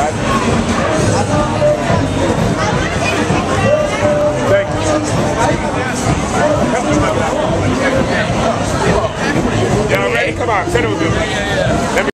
thank Y'all ready? Come on, set it with me.